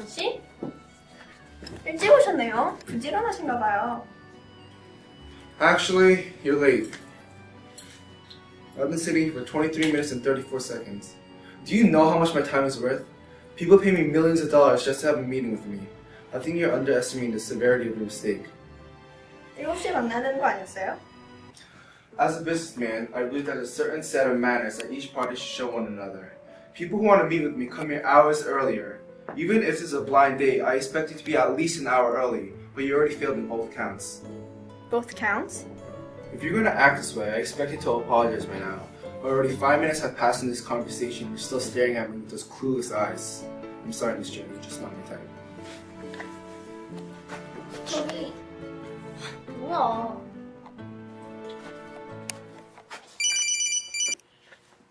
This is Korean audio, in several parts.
주원 씨? 일찍 오셨네요. 부지런하신가 봐요. Actually, you're late. I've been sitting for 23 minutes and 34 seconds. Do you know how much my time is worth? People pay me millions of dollars just to have a meeting with me. I think you're underestimating the severity of your mistake. 7시에 만나는 거 아니었어요? As a businessman, I believe that there's a certain set of manners that each party should show one another. People who want to meet with me come here hours earlier. Even if it's a blind date, I expect you to be at least an hour early, but you already failed in both counts. Both counts? If you're going to act this way, I expect you to apologize by now. Already five minutes have passed in this conversation, you're still staring at me with those clueless eyes. I'm sorry, Miss Jen, you're just not my type.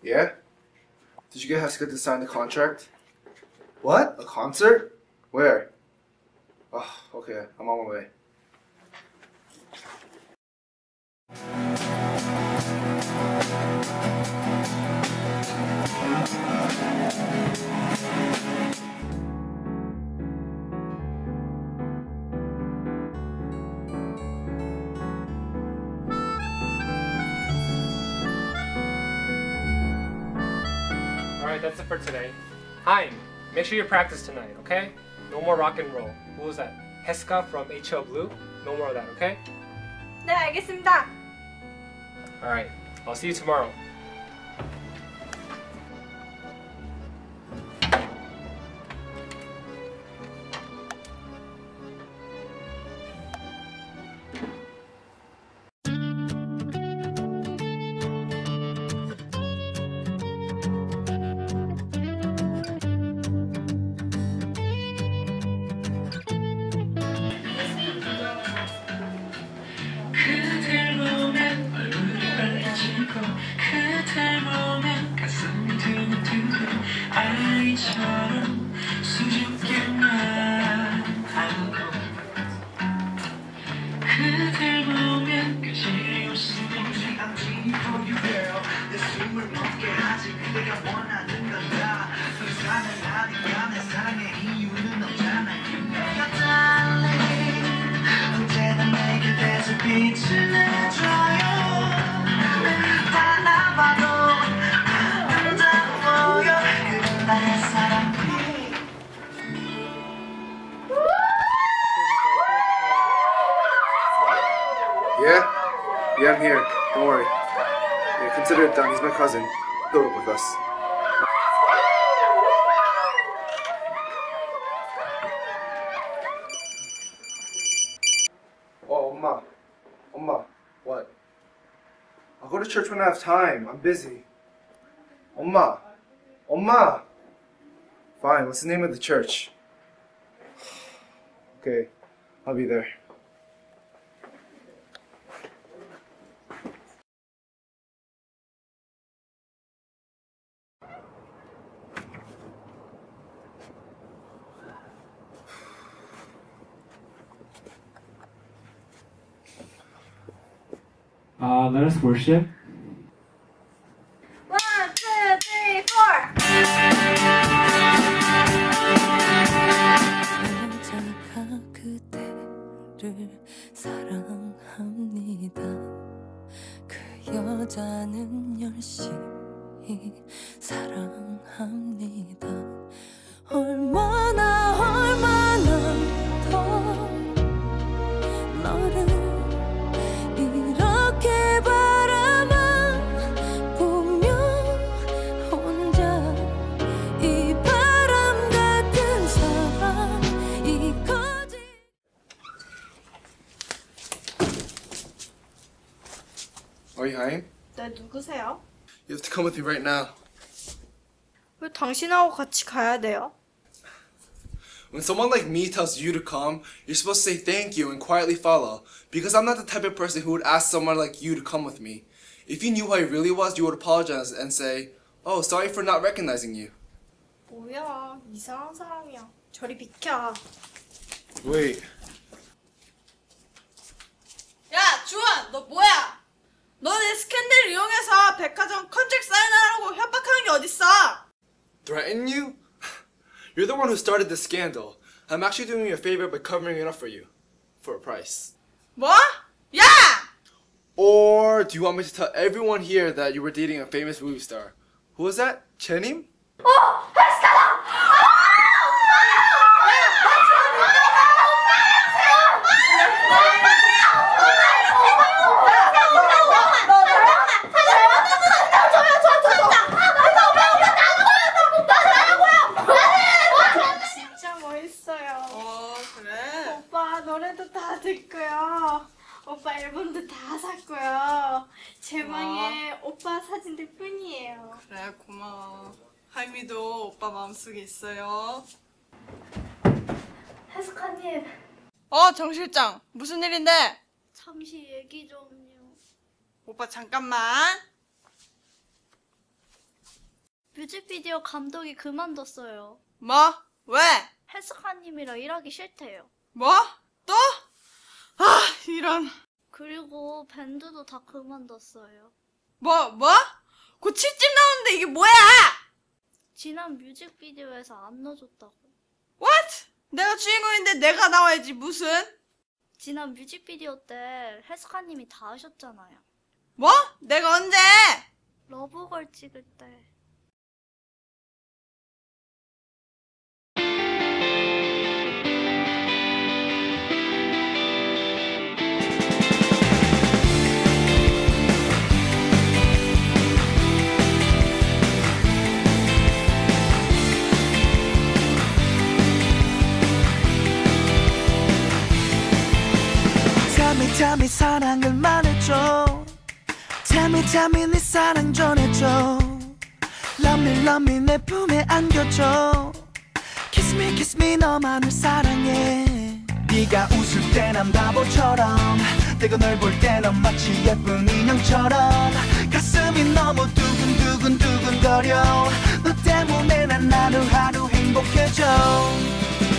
Yeah? Did you guys have to sign the contract? What? A concert? Where? Oh, okay, I'm on my way. Alright, that's it for today. Hein, make sure you practice tonight, okay? No more rock and roll. What was that? Heska from HL Blue? No more of that, okay? 네, 알겠습니다. Alright, I'll see you tomorrow. 그댈 보면 그질이 웃음이 I'm cheating for you girl 내 숨을 멎게 하지 그대가 원하는 건다 불사는 아니야 내 사랑의 이유는 없잖아. You know your darling 언제나 내게 대서 빛을 내 Yeah? Yeah, I'm here. Don't worry. Yeah, consider it done. He's my cousin. Build with us. Oh, oh Oma. Oma. Oh, what? I'll go to church when I have time. I'm busy. Oh, Oma. Oma. Fine. What's the name of the church? Okay. I'll be there. Worship. One, two, three, four. 여자가 그대를 사랑합니다. 그 여자는 열심히 사랑합니다. 얼마나 얼마나 Are you high? 네, 누구세요? You have to come with me right now. 왜 당신하고 같이 가야 돼요? When someone like me tells you to come, you're supposed to say thank you and quietly follow. Because I'm not the type of person who would ask someone like you to come with me. If you knew who I really was, you would apologize and say, Oh, sorry for not recognizing you. 뭐야, 이상한 사람이야. 저리 비켜. Wait. 야, 주원, 너 뭐야? 너 내 스캔들 이용해서 백화점 컨트랙 사인하라고 협박하는 게 어딨어? Threaten you? You're the one who started the scandal. I'm actually doing you a favor by covering it up for you. For a price. 뭐? 야! Or do you want me to tell everyone here that you were dating a famous movie star? Who was that? Chenim? 진 오빠 앨범도 다 샀고요. 제 방에 오빠 사진들 뿐이에요. 그래 고마워. 할미도 오빠 마음속에 있어요. 해석하님 어 정 실장 무슨 일인데? 잠시 얘기 좀요. 오빠 잠깐만. 뮤직비디오 감독이 그만뒀어요. 뭐? 왜? 헬스카님이랑 일하기 싫대요. 뭐? 또? 아 이런. 그리고 밴드도 다 그만뒀어요. 뭐 뭐? 곧 7집 나오는데 이게 뭐야? 지난 뮤직비디오에서 안 넣어줬다고. What? 내가 주인공인데 내가 나와야지 무슨? 지난 뮤직비디오 때 헬스카님이 다 하셨잖아요. 뭐? 내가 언제? 러브걸 찍을 때. 사랑을 말해줘. Tell me tell me 네 사랑 전해줘. Love me love me 내 품에 안겨줘. Kiss me kiss me 너만을 사랑해. 네가 웃을 때 난 바보처럼. 내가 널 볼 때 넌 마치 예쁜 인형처럼. 가슴이 너무 두근두근 두근거려. 너 때문에 난 하루하루 행복해져.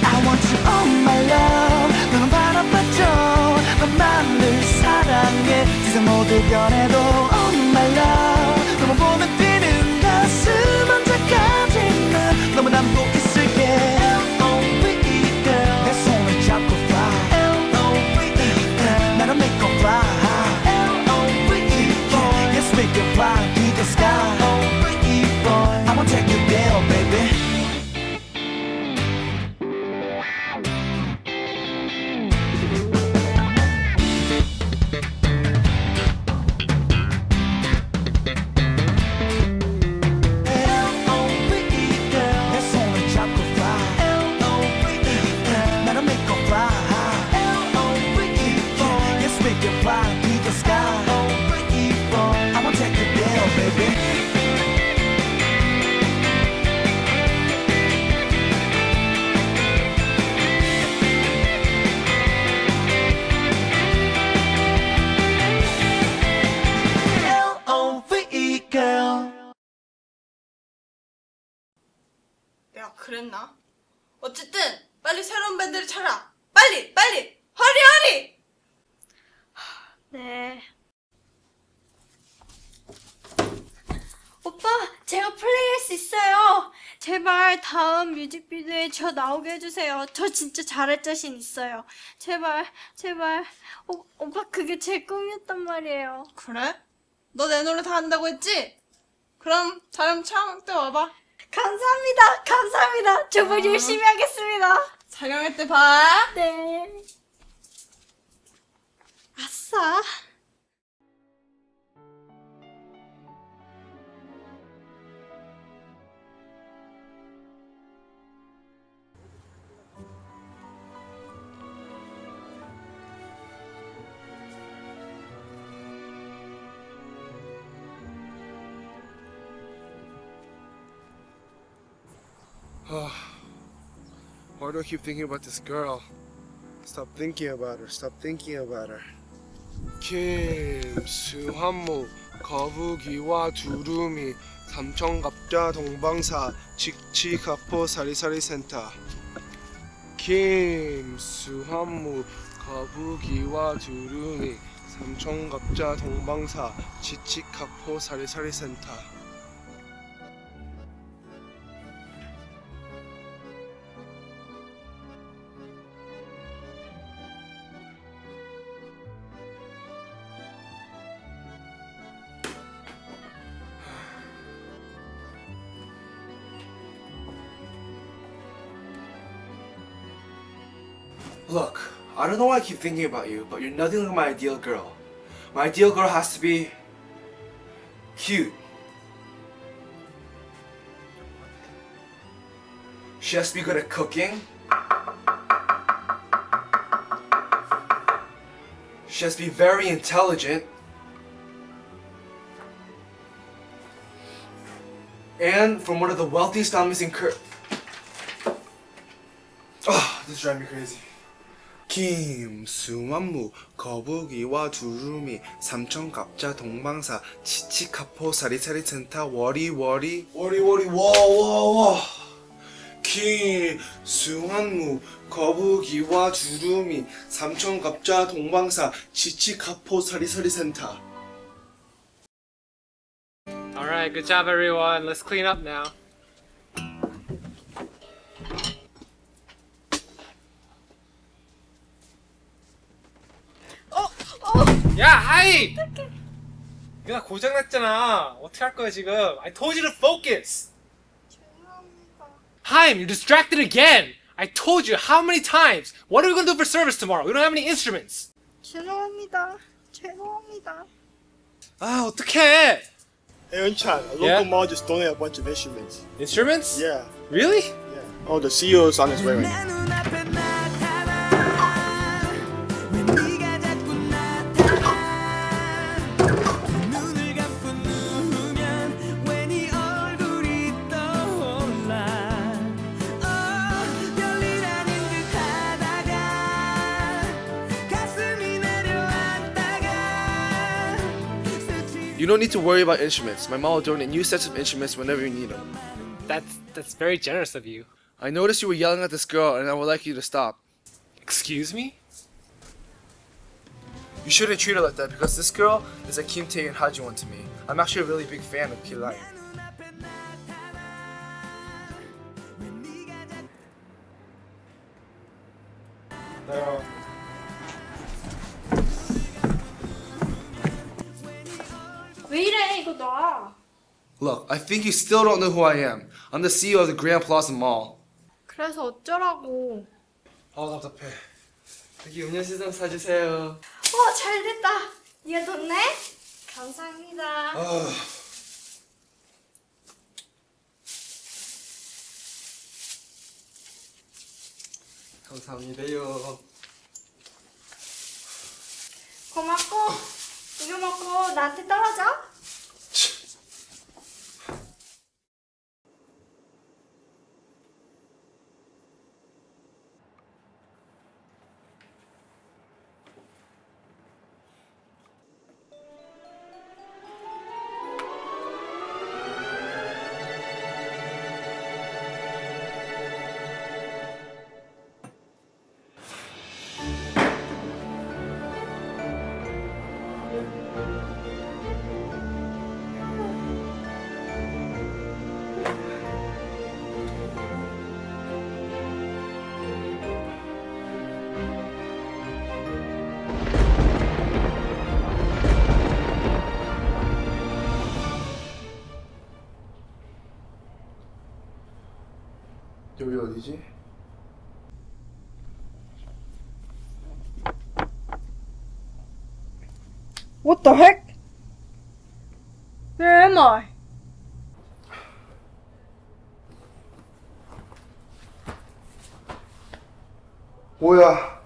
I want you all my love. 너는 바라봐줘 너만을 사랑해. 세상 모두 변해도 그랬나? 어쨌든 빨리 새로운 밴드를 찾아. 빨리 빨리 허리 허리. 네. 오빠 제가 플레이할 수 있어요. 제발 다음 뮤직비디오에 저 나오게 해주세요. 저 진짜 잘할 자신 있어요. 제발 제발 오, 오빠 그게 제 꿈이었단 말이에요. 그래? 너 내 노래 다 한다고 했지? 그럼 다음 촬영 때 와봐. 감사합니다. 감사합니다. 정말 열심히 하겠습니다. 촬영할 때 봐. 네. 아싸. Why do I keep thinking about this girl? Stop thinking about her. Stop thinking about her. 김수한무 거북이와 두루미 삼천갑자 동방사 칙칙하포 사리사리 센터 김수한무 거북이와 두루미 삼천갑자 동방사 칙칙하포 사리사리 센터 Look, I don't know why I keep thinking about you, but you're nothing like my ideal girl. My ideal girl has to be cute. She has to be good at cooking. She has to be very intelligent. And from one of the wealthiest families in Kurt. Oh, this drives me crazy. 김수한무 거북이와 두루미 삼천갑자 동방삭 치치카포 사리사리 센터 워리워리 워리워리 와와와 김수한무 거북이와 두루미 삼천갑자 동방삭 치치카포 사리사리 센터 Alright, good job everyone. Let's clean up now. 야, 하이! 이거 나 고장났잖아. 어떻게 할 거야, 지금? I told you to focus! Haim, you're distracted again! I told you how many times? What are we gonna do for service tomorrow? We don't have any instruments! 죄송합니다. 죄송합니다. 아, 어떡해! Hey, Unchan, a local Yeah? mall just donated a bunch of instruments. Instruments? Yeah, Really? yeah. Oh, the CEO is on his way right now. You don't need to worry about instruments. My mom will donate new sets of instruments whenever you need them. That's, that's very generous of you. I noticed you were yelling at this girl and I would like you to stop. Excuse me? You shouldn't treat her like that because this girl is a Kim Tae and Hajiwon to me. I'm actually a really big fan of Kilai. I think you still don't know who I am. I'm the CEO of the Grand Plaza Mall. 그래서 어쩌라고. 아 답답해. 여기 음료수 좀 사주세요. 어, 잘 됐다. 이거 좋네? 감사합니다. 감사합니다요. 고맙고, 이거 먹고 나한테 떨어져. 어디지? What the heck? Where am I? 뭐야?